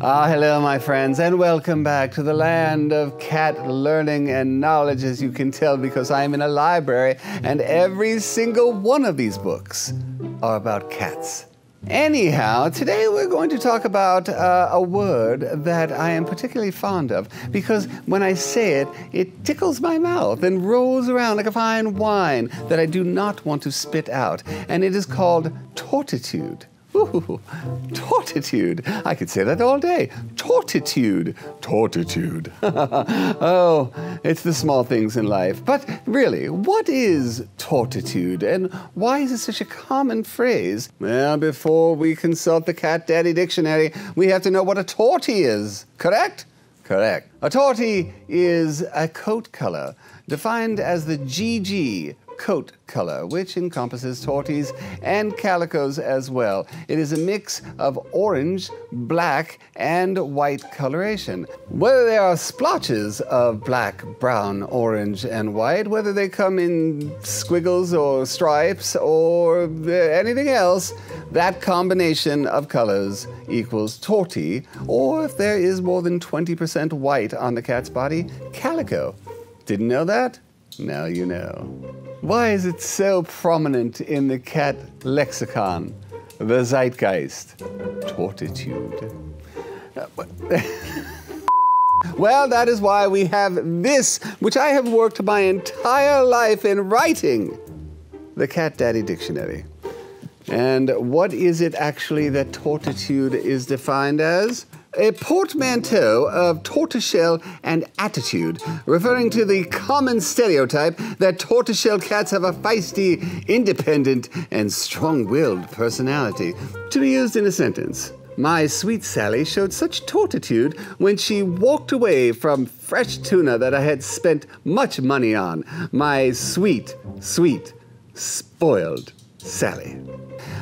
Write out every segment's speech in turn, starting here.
Ah, hello, my friends, and welcome back to the land of cat learning and knowledge, as you can tell, because I am in a library, and every single one of these books are about cats. Anyhow, today we're going to talk about uh, a word that I am particularly fond of because when I say it, it tickles my mouth and rolls around like a fine wine that I do not want to spit out. And it is called tortitude. Ooh, tortitude. I could say that all day. Tortitude. Tortitude. oh, it's the small things in life. But really, what is tortitude and why is it such a common phrase? Well, before we consult the Cat Daddy Dictionary, we have to know what a torty is, correct? Correct. A torty is a coat color defined as the GG coat color, which encompasses torties and calicos as well. It is a mix of orange, black, and white coloration. Whether there are splotches of black, brown, orange, and white, whether they come in squiggles or stripes or uh, anything else, that combination of colors equals tortie, or if there is more than 20% white on the cat's body, calico. Didn't know that? Now you know. Why is it so prominent in the cat lexicon? The zeitgeist. Tortitude. well, that is why we have this, which I have worked my entire life in writing the Cat Daddy Dictionary. And what is it actually that tortitude is defined as? A portmanteau of tortoiseshell and attitude, referring to the common stereotype that tortoiseshell cats have a feisty, independent, and strong willed personality. To be used in a sentence. My sweet Sally showed such tortitude when she walked away from fresh tuna that I had spent much money on. My sweet, sweet, spoiled Sally.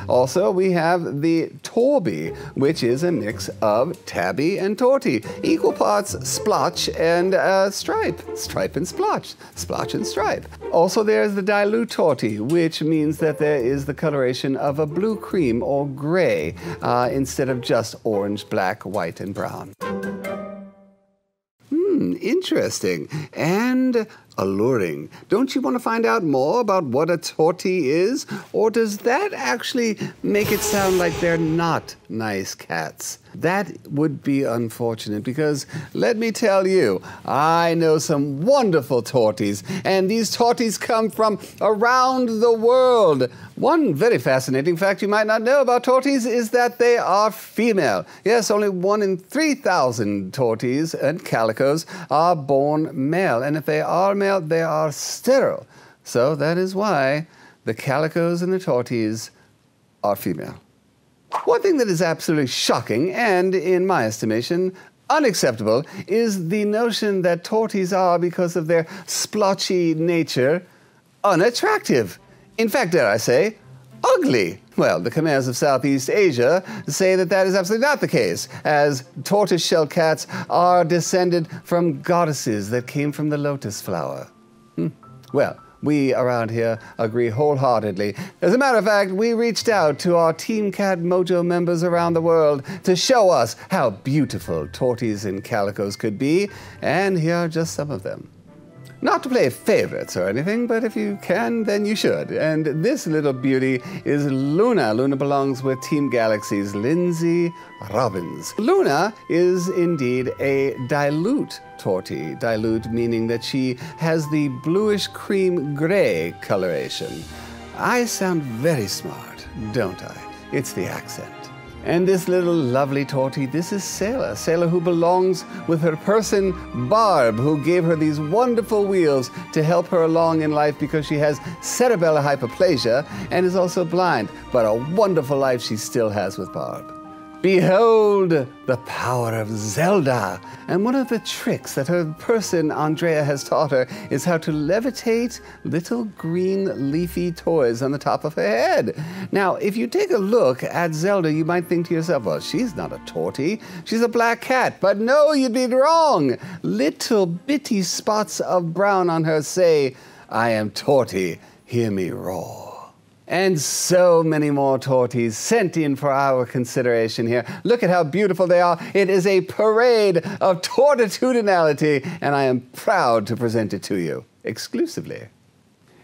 Also, we have the Torby, which is a mix of tabby and torty, equal parts splotch and uh, stripe, stripe and splotch, splotch and stripe. Also, there's the dilute torty, which means that there is the coloration of a blue cream or gray uh, instead of just orange, black, white, and brown. Hmm, interesting. And alluring. Don't you want to find out more about what a tortie is? Or does that actually make it sound like they're not nice cats? That would be unfortunate because let me tell you, I know some wonderful torties, and these torties come from around the world. One very fascinating fact you might not know about torties is that they are female. Yes, only one in 3,000 torties and calicos are born male, and if they are male, they are sterile. So that is why the calicos and the torties are female. One thing that is absolutely shocking and, in my estimation, unacceptable is the notion that torties are, because of their splotchy nature, unattractive. In fact, dare I say, ugly. Well, the Khmers of Southeast Asia say that that is absolutely not the case, as tortoiseshell cats are descended from goddesses that came from the lotus flower. Hmm. Well, we around here agree wholeheartedly. As a matter of fact, we reached out to our Team Cat Mojo members around the world to show us how beautiful torties and calicos could be, and here are just some of them. Not to play favorites or anything, but if you can, then you should. And this little beauty is Luna. Luna belongs with Team Galaxy's Lindsay Robbins. Luna is indeed a dilute tortie. Dilute meaning that she has the bluish cream gray coloration. I sound very smart, don't I? It's the accent. And this little lovely tortie, this is Sailor. Sailor who belongs with her person, Barb, who gave her these wonderful wheels to help her along in life because she has cerebellar hypoplasia and is also blind. But a wonderful life she still has with Barb. Behold the power of Zelda. And one of the tricks that her person, Andrea, has taught her is how to levitate little green leafy toys on the top of her head. Now, if you take a look at Zelda, you might think to yourself, well, she's not a tortie, she's a black cat. But no, you'd be wrong. Little bitty spots of brown on her say, I am tortie, hear me roar. And so many more torties sent in for our consideration here. Look at how beautiful they are. It is a parade of tortitudinality, and I am proud to present it to you exclusively.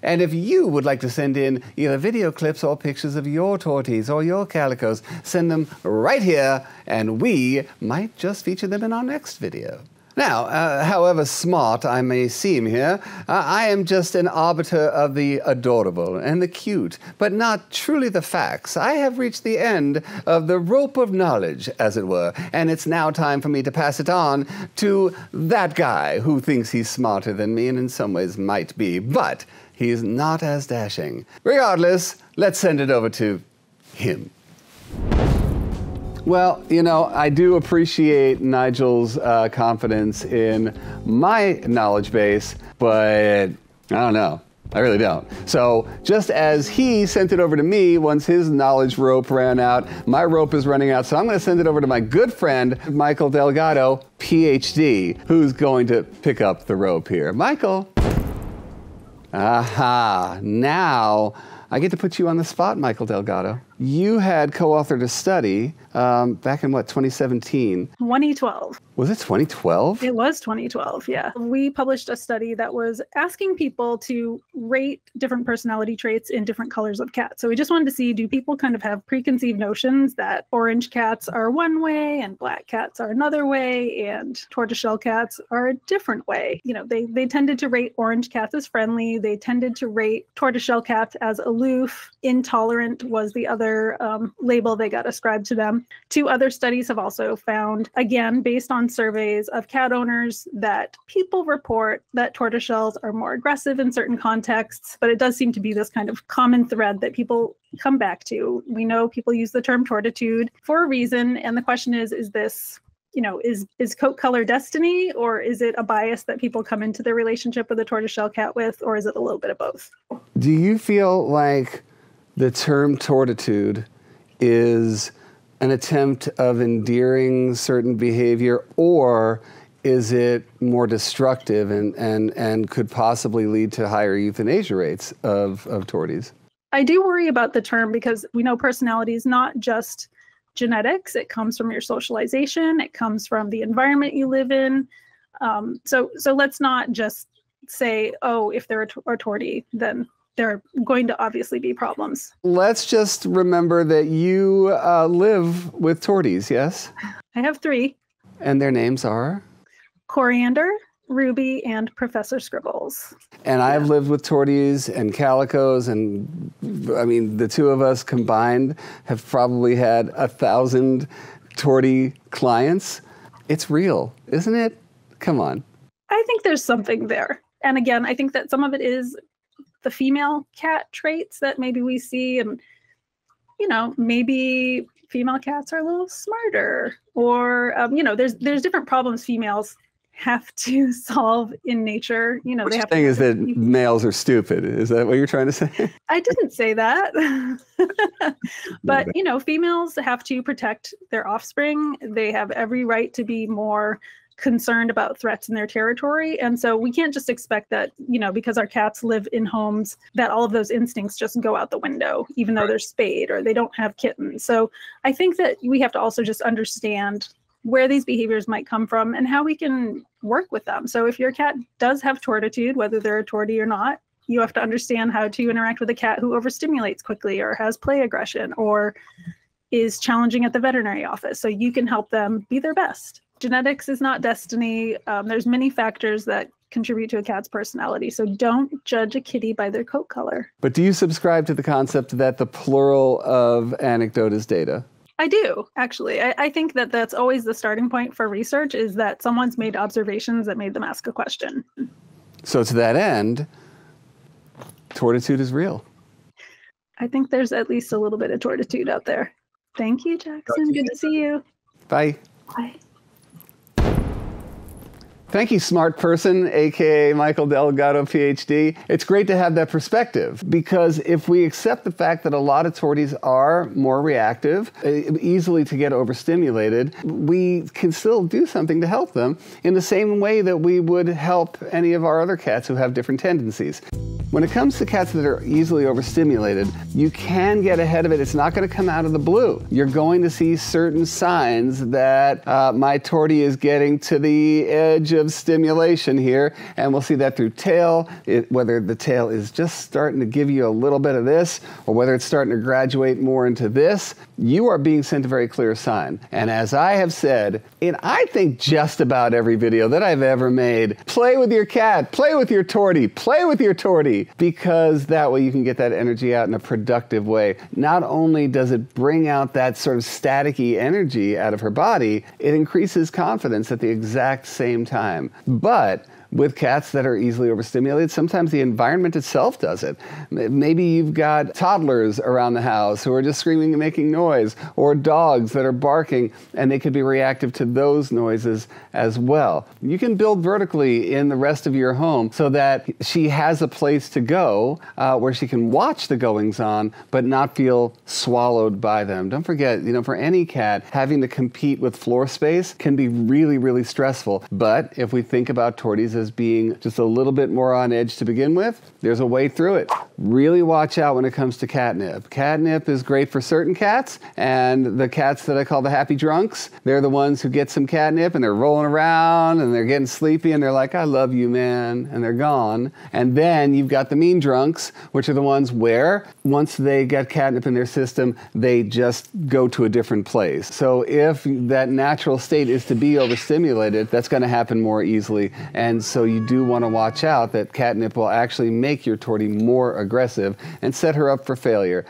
And if you would like to send in either video clips or pictures of your torties or your calicos, send them right here, and we might just feature them in our next video. Now, uh, however smart I may seem here, uh, I am just an arbiter of the adorable and the cute, but not truly the facts. I have reached the end of the rope of knowledge, as it were, and it's now time for me to pass it on to that guy who thinks he's smarter than me and in some ways might be, but he's not as dashing. Regardless, let's send it over to him. Well, you know, I do appreciate Nigel's uh, confidence in my knowledge base, but I don't know. I really don't. So, just as he sent it over to me once his knowledge rope ran out, my rope is running out. So, I'm going to send it over to my good friend, Mikel Delgado, PhD, who's going to pick up the rope here. Mikel. Aha. Now I get to put you on the spot, Mikel Delgado. You had co authored a study um, back in what, 2017? 2012. Was it 2012? It was 2012, yeah. We published a study that was asking people to rate different personality traits in different colors of cats. So we just wanted to see do people kind of have preconceived notions that orange cats are one way and black cats are another way and tortoiseshell cats are a different way. You know, they, they tended to rate orange cats as friendly, they tended to rate tortoiseshell cats as aloof, intolerant was the other um, label they got ascribed to them. Two other studies have also found, again, based on surveys of cat owners that people report that tortoiseshells are more aggressive in certain contexts, but it does seem to be this kind of common thread that people come back to. We know people use the term tortitude for a reason, and the question is is this you know is is coat color destiny or is it a bias that people come into their relationship with a tortoiseshell cat with or is it a little bit of both do you feel like the term tortitude is an attempt of endearing certain behavior, or is it more destructive and, and, and could possibly lead to higher euthanasia rates of, of torties? I do worry about the term because we know personality is not just genetics, it comes from your socialization, it comes from the environment you live in. Um, so, so let's not just say, oh, if they're a, t- a tortie, then there are going to obviously be problems. Let's just remember that you uh, live with torties, yes? I have three. And their names are? Coriander, Ruby, and Professor Scribbles. And I've lived with torties and calicos, and I mean, the two of us combined have probably had a thousand tortie clients. It's real, isn't it? Come on. I think there's something there. And again, I think that some of it is the female cat traits that maybe we see and you know maybe female cats are a little smarter or um, you know there's there's different problems females have to solve in nature you know what they have saying is that males are stupid. Is that what you're trying to say? I didn't say that. But you know females have to protect their offspring. They have every right to be more concerned about threats in their territory. And so we can't just expect that, you know, because our cats live in homes, that all of those instincts just go out the window, even though they're spayed or they don't have kittens. So I think that we have to also just understand where these behaviors might come from and how we can work with them. So if your cat does have tortitude, whether they're a tortie or not, you have to understand how to interact with a cat who overstimulates quickly or has play aggression or is challenging at the veterinary office. So you can help them be their best genetics is not destiny. Um, there's many factors that contribute to a cat's personality. So don't judge a kitty by their coat color. But do you subscribe to the concept that the plural of anecdote is data? I do, actually. I, I, think that that's always the starting point for research is that someone's made observations that made them ask a question. So, to that end, tortitude is real. I think there's at least a little bit of tortitude out there. Thank you, Jackson. Good to see you. Bye. Bye. Thank you, smart person, aka Mikel Delgado, PhD. It's great to have that perspective because if we accept the fact that a lot of torties are more reactive, easily to get overstimulated, we can still do something to help them in the same way that we would help any of our other cats who have different tendencies. When it comes to cats that are easily overstimulated, you can get ahead of it. It's not going to come out of the blue. You're going to see certain signs that uh, my tortie is getting to the edge of stimulation here, and we'll see that through tail, it, whether the tail is just starting to give you a little bit of this, or whether it's starting to graduate more into this. You are being sent a very clear sign. And as I have said, in I think just about every video that I've ever made, play with your cat, play with your tortie, play with your tortie, because that way you can get that energy out in a productive way. Not only does it bring out that sort of staticky energy out of her body, it increases confidence at the exact same time. But with cats that are easily overstimulated, sometimes the environment itself does it. Maybe you've got toddlers around the house who are just screaming and making noise, or dogs that are barking, and they could be reactive to those noises as well. You can build vertically in the rest of your home so that she has a place to go uh, where she can watch the goings on, but not feel swallowed by them. Don't forget, you know, for any cat, having to compete with floor space can be really, really stressful. But if we think about torties as being just a little bit more on edge to begin with, there's a way through it. Really watch out when it comes to catnip. Catnip is great for certain cats, and the cats that I call the happy drunks, they're the ones who get some catnip and they're rolling around and they're getting sleepy and they're like, I love you, man, and they're gone. And then you've got the mean drunks, which are the ones where once they get catnip in their system, they just go to a different place. So if that natural state is to be overstimulated, that's going to happen more easily. And so you do want to watch out that catnip will actually make your tortie more aggressive and set her up for failure.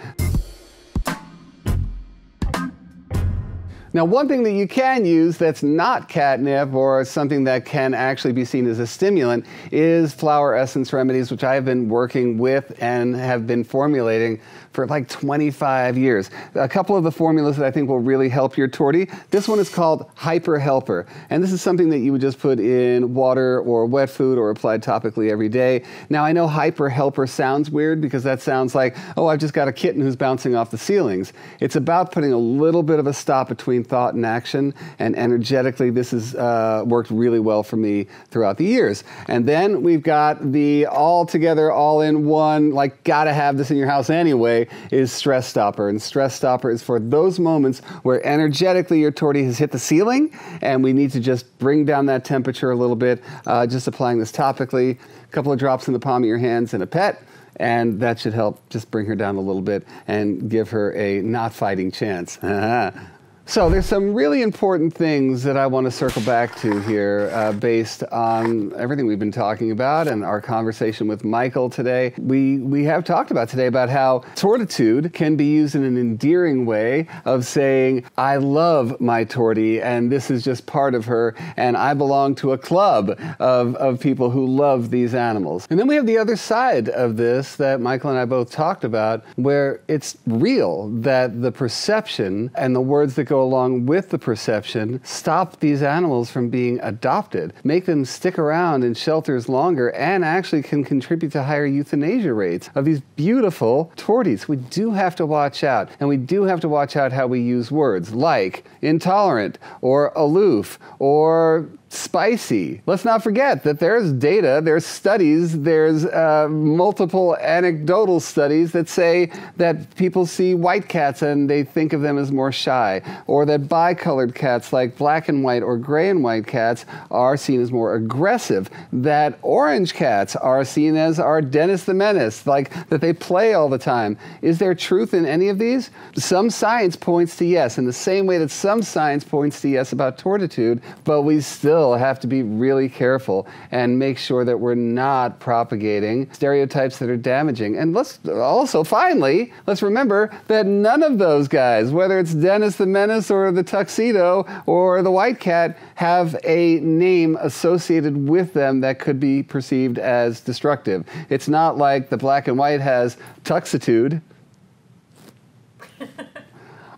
Now, one thing that you can use that's not catnip or something that can actually be seen as a stimulant is flower essence remedies, which I have been working with and have been formulating for like 25 years. A couple of the formulas that I think will really help your tortie. This one is called Hyper Helper, and this is something that you would just put in water or wet food or applied topically every day. Now, I know Hyper Helper sounds weird because that sounds like, oh, I've just got a kitten who's bouncing off the ceilings. It's about putting a little bit of a stop between thought and action, and energetically, this has uh, worked really well for me throughout the years. And then we've got the all together, all in one, like, gotta have this in your house anyway is Stress Stopper. And Stress Stopper is for those moments where energetically your tortie has hit the ceiling and we need to just bring down that temperature a little bit. Uh, just applying this topically, a couple of drops in the palm of your hands and a pet and that should help just bring her down a little bit and give her a not fighting chance. So there's some really important things that I want to circle back to here uh, based on everything we've been talking about and our conversation with Mikel today. We, we have talked about today about how tortitude can be used in an endearing way of saying, I love my tortie and this is just part of her and I belong to a club of, of people who love these animals. And then we have the other side of this that Mikel and I both talked about where it's real that the perception and the words that go along with the perception stop these animals from being adopted, make them stick around in shelters longer, and actually can contribute to higher euthanasia rates of these beautiful torties. We do have to watch out, and we do have to watch out how we use words like intolerant or aloof or spicy. Let's not forget that there's data, there's studies, there's uh, multiple anecdotal studies that say that people see white cats and they think of them as more shy, or that bicolored cats like black and white or gray and white cats are seen as more aggressive, that orange cats are seen as our Dennis the Menace, like that they play all the time. Is there truth in any of these? Some science points to yes, in the same way that some science points to yes about tortitude, but we still still have to be really careful and make sure that we're not propagating stereotypes that are damaging. And let's also, finally, let's remember that none of those guys, whether it's Dennis the Menace or the Tuxedo or the White Cat, have a name associated with them that could be perceived as destructive. It's not like the black and white has tuxitude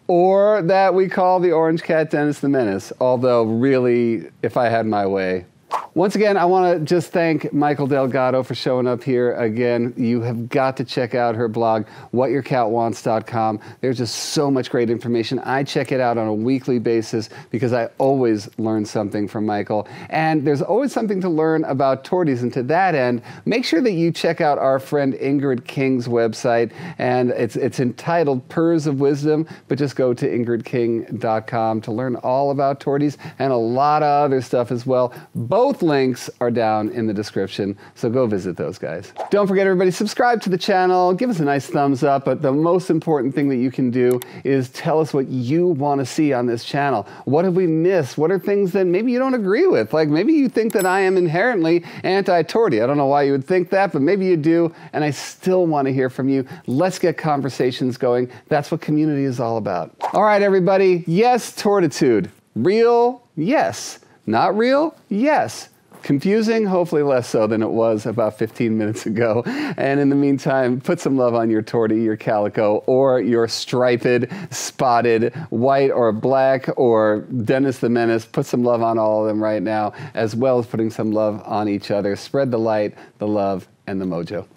or that we call the orange cat Dennis the Menace. Although, really, if I had my way, Once again, I want to just thank Mikel Delgado for showing up here again. You have got to check out her blog, whatyourcatwants.com. There's just so much great information. I check it out on a weekly basis because I always learn something from Mikel. And there's always something to learn about torties. And to that end, make sure that you check out our friend Ingrid King's website. And it's, it's entitled Purrs of Wisdom, but just go to ingridking.com to learn all about torties and a lot of other stuff as well. Both links are down in the description, so go visit those guys. Don't forget, everybody, subscribe to the channel, give us a nice thumbs up, but the most important thing that you can do is tell us what you want to see on this channel. What have we missed? What are things that maybe you don't agree with? Like maybe you think that I am inherently anti-torty. I don't know why you would think that, but maybe you do, and I still want to hear from you. Let's get conversations going. That's what community is all about. All right, everybody. Yes, tortitude. Real? Yes. Not real? Yes. Confusing? Hopefully less so than it was about 15 minutes ago. And in the meantime, put some love on your tortie, your calico, or your striped, spotted, white or black, or Dennis the Menace. Put some love on all of them right now, as well as putting some love on each other. Spread the light, the love, and the mojo.